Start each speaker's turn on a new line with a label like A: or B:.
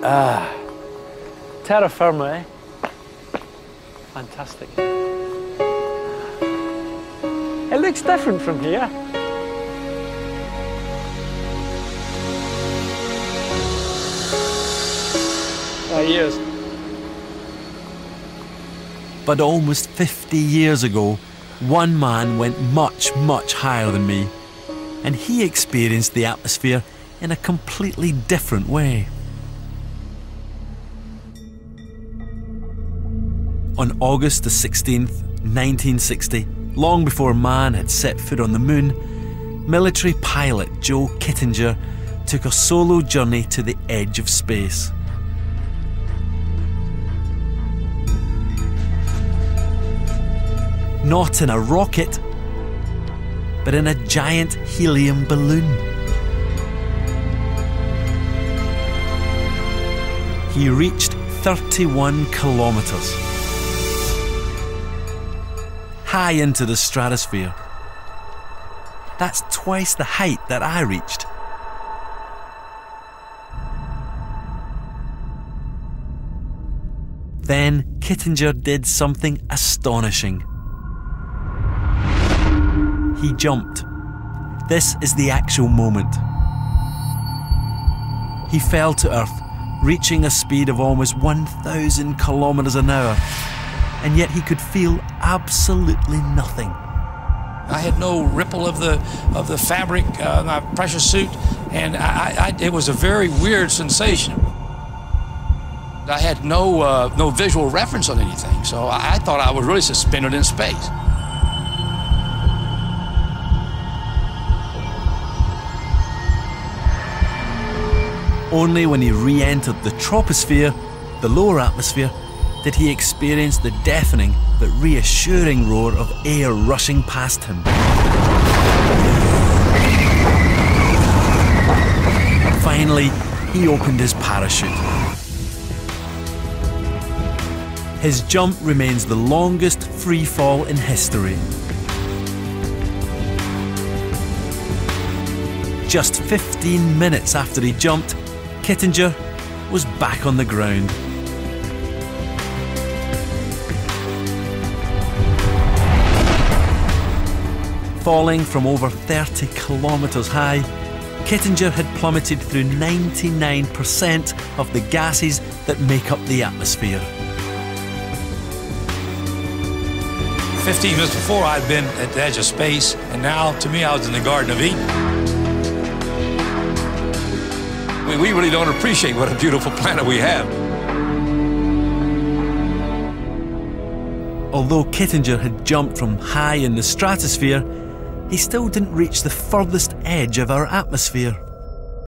A: Ah, terra firma, eh? Fantastic. It looks different from here. Years.
B: But almost 50 years ago, one man went much, much higher than me, and he experienced the atmosphere in a completely different way. On August the 16th, 1960, long before man had set foot on the moon, military pilot Joe Kittinger took a solo journey to the edge of space. Not in a rocket, but in a giant helium balloon. He reached 31 kilometres. High into the stratosphere. That's twice the height that I reached. Then Kittinger did something astonishing. He jumped. This is the actual moment. He fell to earth, reaching a speed of almost 1,000 kilometres an hour, and yet he could feel absolutely nothing.
C: I had no ripple of the of the fabric, uh, my pressure suit, and I, I, it was a very weird sensation. I had no uh, no visual reference on anything, so I, I thought I was really suspended in space.
B: Only when he re entered the troposphere, the lower atmosphere, did he experience the deafening but reassuring roar of air rushing past him. Finally, he opened his parachute. His jump remains the longest free fall in history. Just 15 minutes after he jumped, Kittinger was back on the ground. Falling from over 30 kilometres high, Kittinger had plummeted through 99% of the gases that make up the atmosphere.
C: 15 minutes before, I'd been at the edge of space, and now, to me, I was in the Garden of Eden. We, we really don't appreciate what a beautiful planet we have.
B: Although Kittinger had jumped from high in the stratosphere, he still didn't reach the furthest edge of our atmosphere.